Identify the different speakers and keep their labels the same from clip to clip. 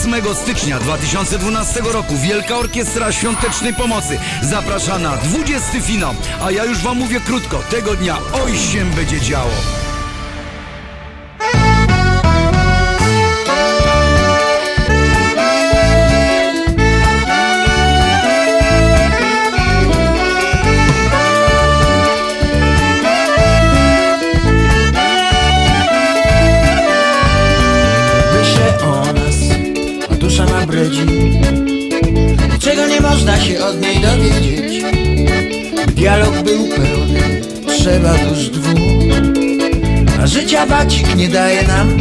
Speaker 1: 8 stycznia 2012 roku Wielka Orkiestra Świątecznej Pomocy zaprasza na 20 finał. A ja już wam mówię krótko, tego dnia oj się będzie działo.
Speaker 2: Trzeba dusz dwóch A życia bacik nie daje nam.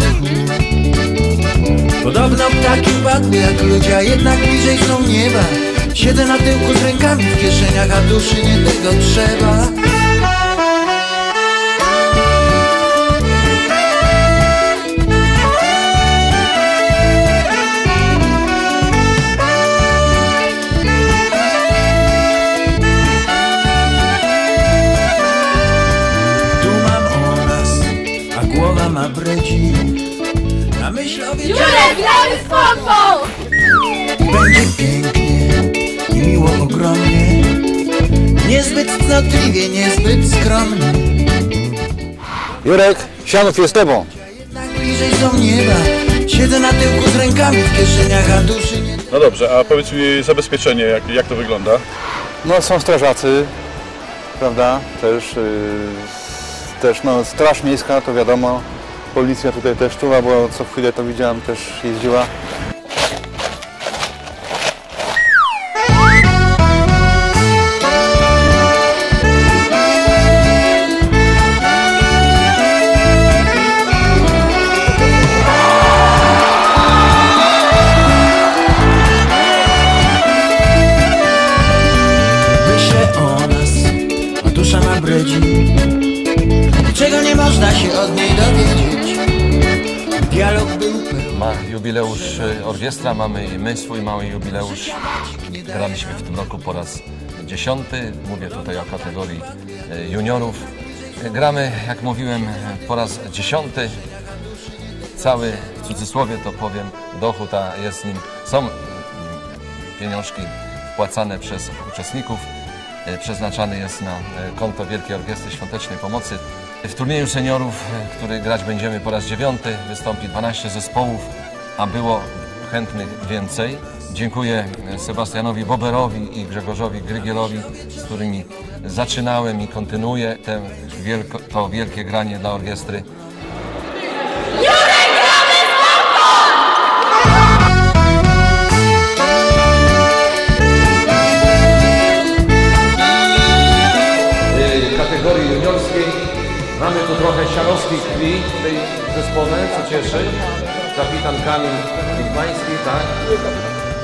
Speaker 2: Tchu Podobno ptaki upadły jak ludzie, a jednak bliżej są nieba. Siedzę na tyłku z rękami w kieszeniach, a duszy nie tego trzeba bredzi Na myśl o wieczorze
Speaker 3: Jurek, gramy z pompą!
Speaker 2: będzie pięknie i miło ogromnie Niezbyt cnotliwie, niezbyt skromnie
Speaker 4: Jurek, Sianów jest tobą.
Speaker 2: Jednak bliżej są nieba Siedzę na tyłku z rękami w kieszeniach, a duszy nie
Speaker 5: No dobrze, a powiedz mi zabezpieczenie, jak, jak to wygląda?
Speaker 4: No są strażacy, prawda, też, yy, też no, straż miejska, to wiadomo, policja tutaj też czuwa, bo co chwilę to widziałem, też jeździła.
Speaker 2: Czego nie można się od niej dowiedzieć Dialog był
Speaker 6: Ma jubileusz y, orkiestra, mamy i my swój mały jubileusz. Graliśmy w tym roku po raz dziesiąty. Mówię tutaj o kategorii y, juniorów. Y, Gramy, jak mówiłem, po raz dziesiąty. Cały, w cudzysłowie to powiem, dochód, a jest nim, są mm, pieniążki wpłacane przez uczestników. Y, Przeznaczany jest na y, konto Wielkiej Orkiestry Świątecznej Pomocy. W turnieju seniorów, y, który grać będziemy po raz dziewiąty, wystąpi 12 zespołów, a było chętnych więcej. Dziękuję Sebastianowi Boberowi i Grzegorzowi Grygielowi, z którymi zaczynałem i kontynuuję te to wielkie granie dla orkiestry. Cieszy. Kapitan Kamil Witmański, tak?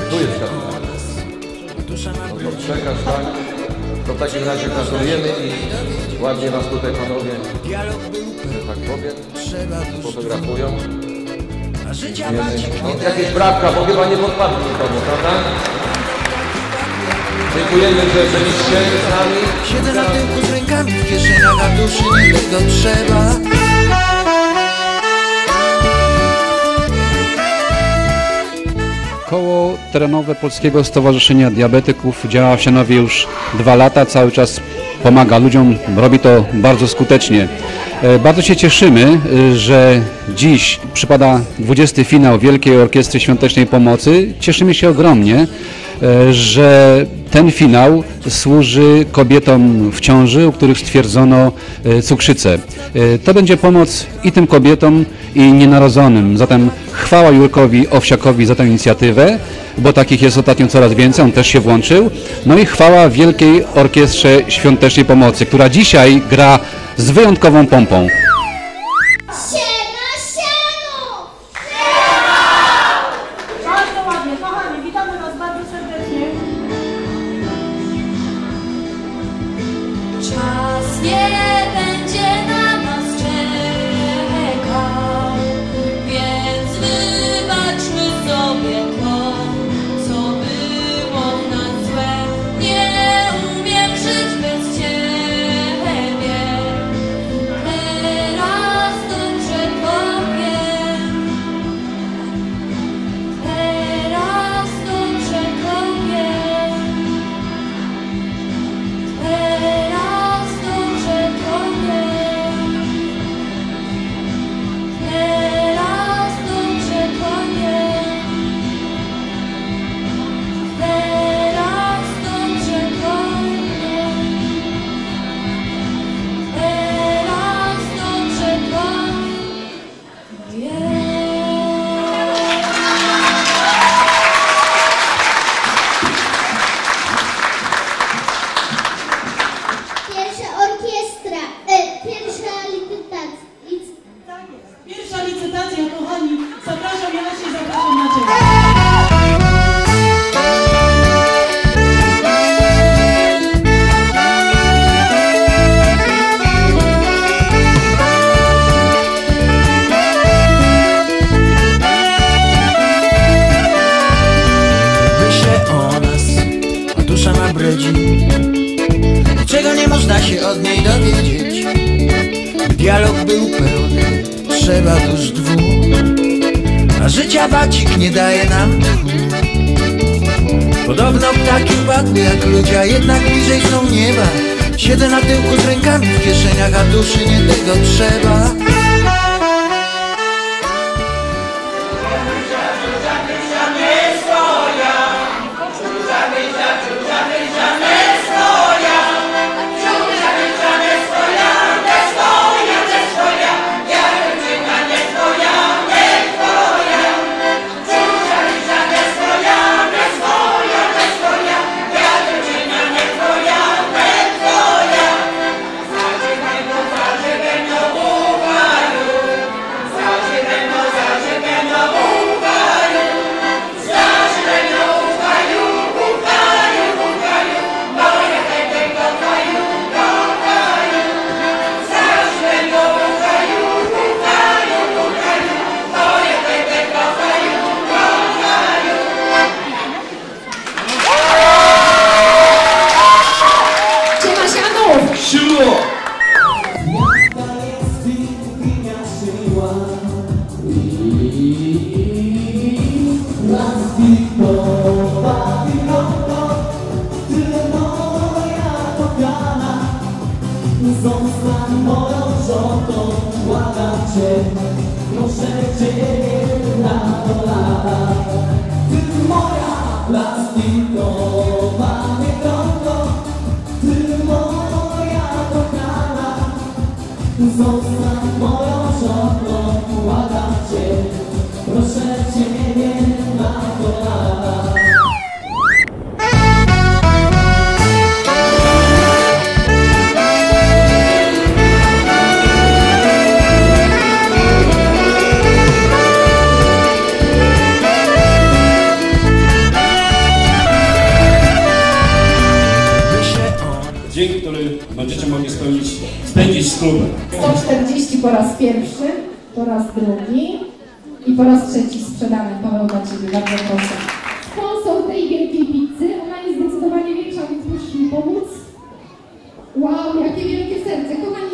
Speaker 6: Tu jest kapitan. No to przekaż, tak? To w takim razie gratulujemy i ładnie Was tutaj panowie, że tak powiem, fotografują. No, jakieś brawka, bo chyba nie podpadli nikomu, prawda? Dziękujemy, że byliście z nami.
Speaker 2: Siedzę na tyłku z rękami w kieszeniach, a duszy nie tego trzeba
Speaker 7: Koło terenowe Polskiego Stowarzyszenia Diabetyków działa w Sianowie już dwa lata, cały czas pomaga ludziom, robi to bardzo skutecznie. E, Bardzo się cieszymy, e, że dziś przypada 20. finał Wielkiej Orkiestry Świątecznej Pomocy. Cieszymy się ogromnie, że ten finał służy kobietom w ciąży, u których stwierdzono e, cukrzycę. E, To będzie pomoc i tym kobietom, i nienarodzonym. Zatem chwała Jurkowi Owsiakowi za tę inicjatywę, bo takich jest ostatnio coraz więcej, on też się włączył. No i chwała Wielkiej Orkiestrze Świątecznej Pomocy, która dzisiaj gra z wyjątkową pompą.
Speaker 2: Bredzi Czego nie można się od niej dowiedzieć? Dialog był pełny, trzeba dusz dwóch. A życia wacik nie daje nam Podobno ptaki upadły jak ludzie, a jednak bliżej są nieba. Siedzę na tyłku z rękami w kieszeniach, a duszy nie tego trzeba Myślę
Speaker 8: klubem.
Speaker 9: 140 po raz pierwszy, po raz drugi i po raz trzeci sprzedany. Paweł dla Ciebie, bardzo proszę. Sponsor tej wielkiej pizzy, ona jest zdecydowanie większa, więc musisz mi pomóc. Wow, jakie wielkie serce. Kochani,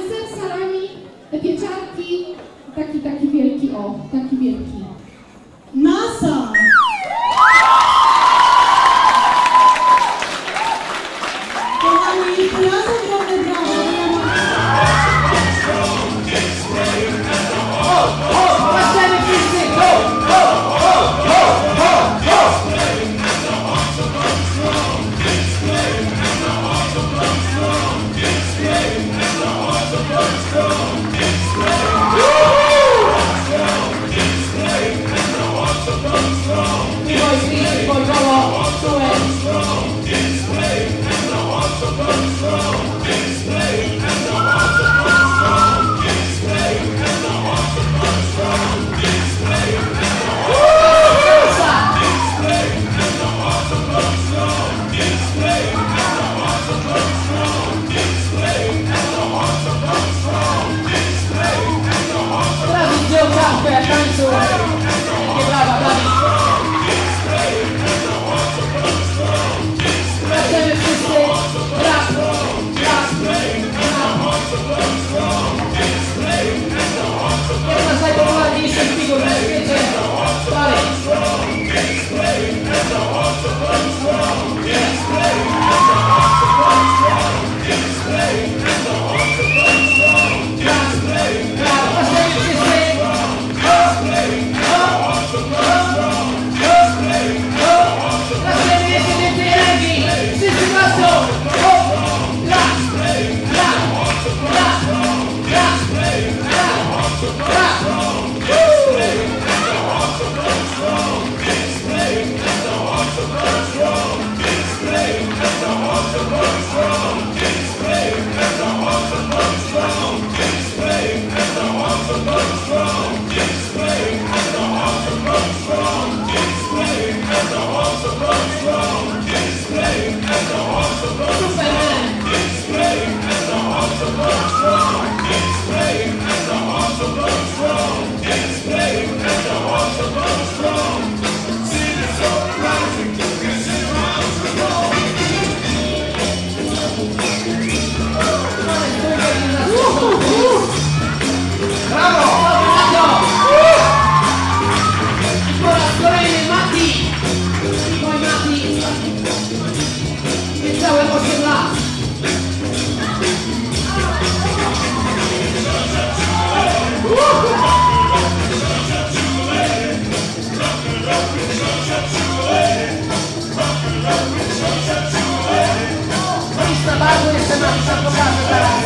Speaker 9: sami
Speaker 10: sam pokażę teraz.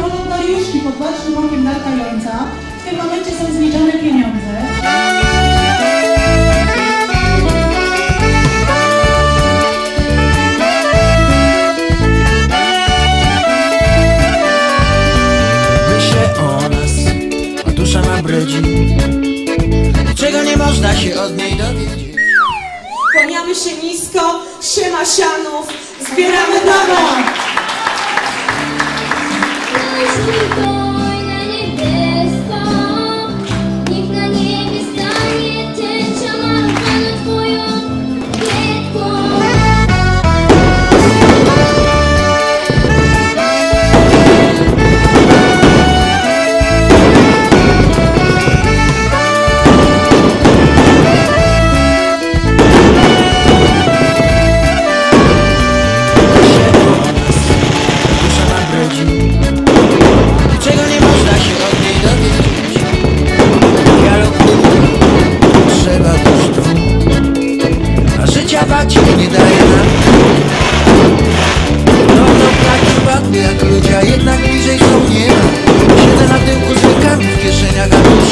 Speaker 10: Notariuszki pod
Speaker 11: bacznym
Speaker 10: okiem W tym momencie są zliczane pieniądze.
Speaker 2: Myślę o nas, a dusza nabredzi Czego nie można się od niej dowiedzieć
Speaker 11: Kłaniamy się nisko, siema sianów, zbieramy dono!
Speaker 2: Nie daje nam. Równo plaki padły jak ludzie, a jednak bliżej są nie? Siedzę na tyłku z rękami w kieszeniach, a